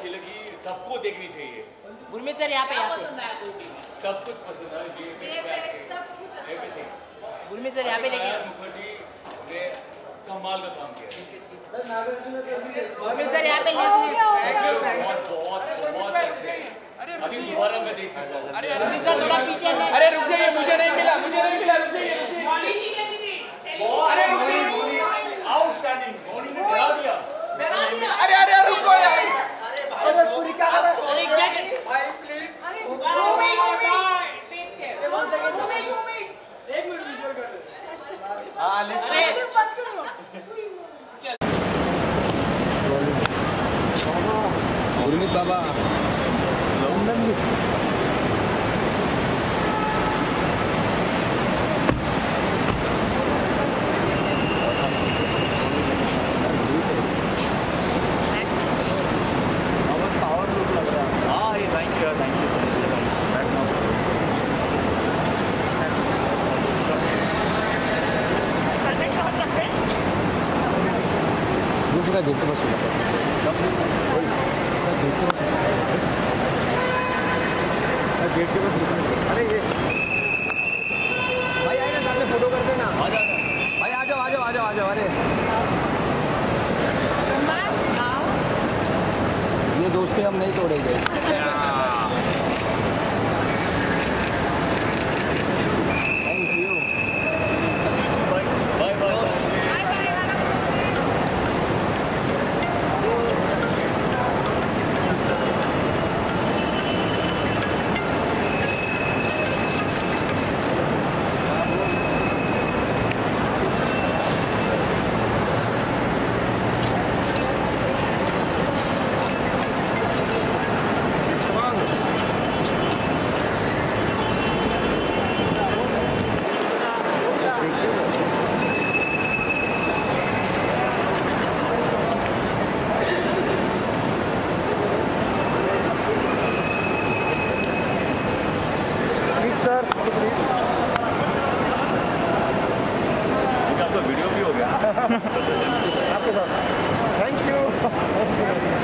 अच्छी लगी सबको देखनी चाहिए। गुरमीत सर यहाँ पे यहाँ पे। सब कुछ पसंद है सब कुछ अच्छा गुरमीत सर यहाँ पे देखिए। मुखर्जी ने कमाल का काम किया। गुरमीत सर यहाँ पे बहुत बहुत बहुत अच्छे। अभी दोबारा मैं देख सकता हूँ। गुरमीत सर थोड़ा पीछे ले गुरमीत बाबा हाँ ये थैंक यू थैंक यू दूसरा गेट बस गेट के पास अरे ये भाई आइए ना सामने फ़ोटो करते ना आ जाना भाई आ जाओ आ जाओ आ जाओ आ जाओ अरे ये दोस्ती हम नहीं तोड़ेंगे। आपका वीडियो भी हो गया। आपके साथ। Thank you